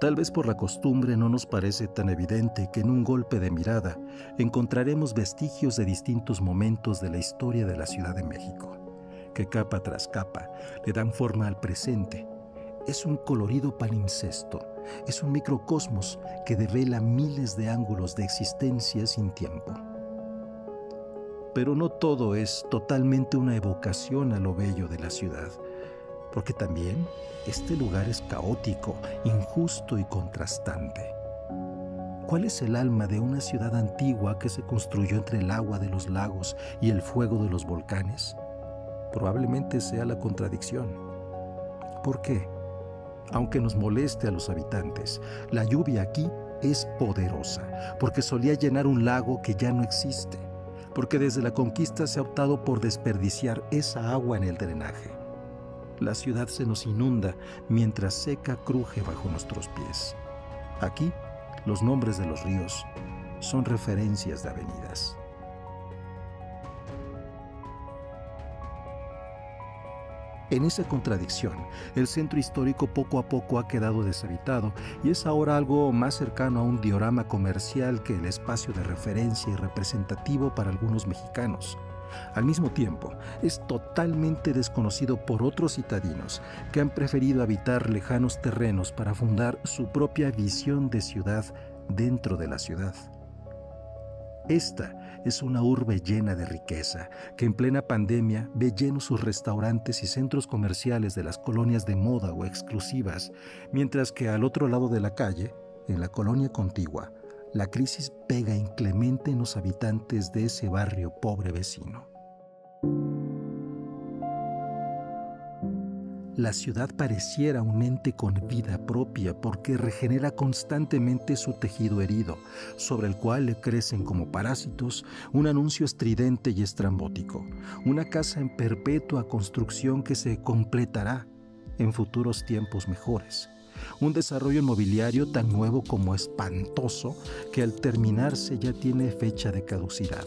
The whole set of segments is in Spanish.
Tal vez por la costumbre no nos parece tan evidente que en un golpe de mirada encontraremos vestigios de distintos momentos de la historia de la Ciudad de México, que capa tras capa le dan forma al presente. Es un colorido palincesto, es un microcosmos que devela miles de ángulos de existencia sin tiempo. Pero no todo es totalmente una evocación a lo bello de la ciudad porque también este lugar es caótico, injusto y contrastante. ¿Cuál es el alma de una ciudad antigua que se construyó entre el agua de los lagos y el fuego de los volcanes? Probablemente sea la contradicción. ¿Por qué? Aunque nos moleste a los habitantes, la lluvia aquí es poderosa, porque solía llenar un lago que ya no existe, porque desde la conquista se ha optado por desperdiciar esa agua en el drenaje la ciudad se nos inunda mientras seca cruje bajo nuestros pies. Aquí, los nombres de los ríos son referencias de avenidas. En esa contradicción, el centro histórico poco a poco ha quedado deshabitado y es ahora algo más cercano a un diorama comercial que el espacio de referencia y representativo para algunos mexicanos. Al mismo tiempo, es totalmente desconocido por otros citadinos que han preferido habitar lejanos terrenos para fundar su propia visión de ciudad dentro de la ciudad. Esta es una urbe llena de riqueza, que en plena pandemia ve llenos sus restaurantes y centros comerciales de las colonias de moda o exclusivas, mientras que al otro lado de la calle, en la colonia contigua, la crisis pega inclemente en los habitantes de ese barrio pobre vecino. La ciudad pareciera un ente con vida propia porque regenera constantemente su tejido herido, sobre el cual le crecen como parásitos un anuncio estridente y estrambótico, una casa en perpetua construcción que se completará en futuros tiempos mejores un desarrollo inmobiliario tan nuevo como espantoso que al terminarse ya tiene fecha de caducidad.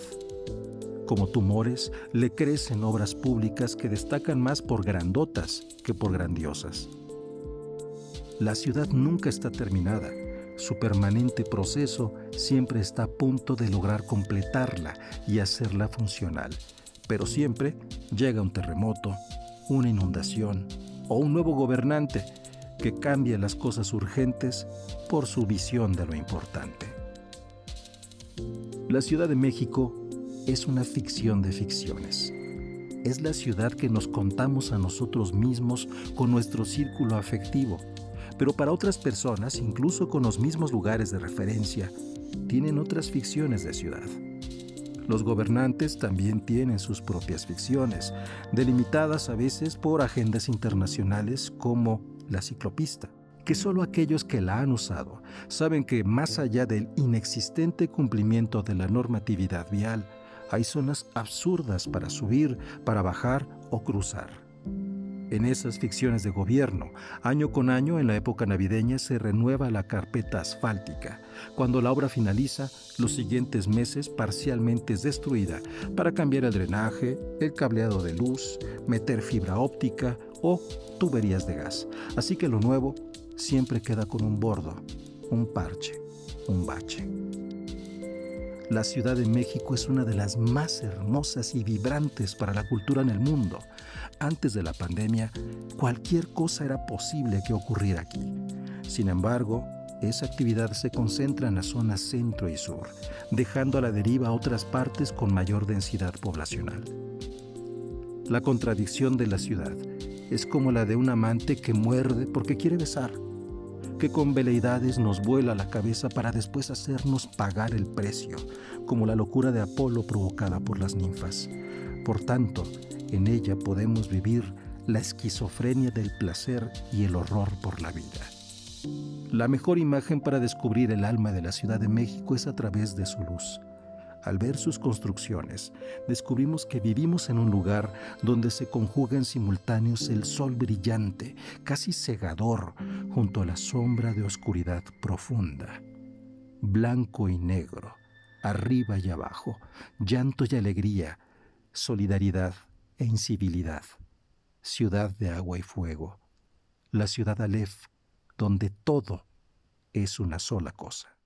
Como tumores, le crecen obras públicas que destacan más por grandotas que por grandiosas. La ciudad nunca está terminada. Su permanente proceso siempre está a punto de lograr completarla y hacerla funcional. Pero siempre llega un terremoto, una inundación o un nuevo gobernante que cambia las cosas urgentes por su visión de lo importante. La Ciudad de México es una ficción de ficciones. Es la ciudad que nos contamos a nosotros mismos con nuestro círculo afectivo, pero para otras personas, incluso con los mismos lugares de referencia, tienen otras ficciones de ciudad. Los gobernantes también tienen sus propias ficciones, delimitadas a veces por agendas internacionales como la ciclopista, que solo aquellos que la han usado saben que más allá del inexistente cumplimiento de la normatividad vial, hay zonas absurdas para subir, para bajar o cruzar. En esas ficciones de gobierno, año con año en la época navideña se renueva la carpeta asfáltica. Cuando la obra finaliza, los siguientes meses parcialmente es destruida para cambiar el drenaje, el cableado de luz, meter fibra óptica o tuberías de gas. Así que lo nuevo siempre queda con un bordo, un parche, un bache. La Ciudad de México es una de las más hermosas y vibrantes para la cultura en el mundo. Antes de la pandemia, cualquier cosa era posible que ocurriera aquí. Sin embargo, esa actividad se concentra en la zona centro y sur, dejando a la deriva otras partes con mayor densidad poblacional. La contradicción de la ciudad es como la de un amante que muerde porque quiere besar, que con veleidades nos vuela la cabeza para después hacernos pagar el precio, como la locura de Apolo provocada por las ninfas. Por tanto, en ella podemos vivir la esquizofrenia del placer y el horror por la vida. La mejor imagen para descubrir el alma de la Ciudad de México es a través de su luz al ver sus construcciones, descubrimos que vivimos en un lugar donde se conjugan simultáneos el sol brillante, casi cegador, junto a la sombra de oscuridad profunda. Blanco y negro, arriba y abajo, llanto y alegría, solidaridad e incivilidad. Ciudad de agua y fuego, la ciudad Aleph, donde todo es una sola cosa.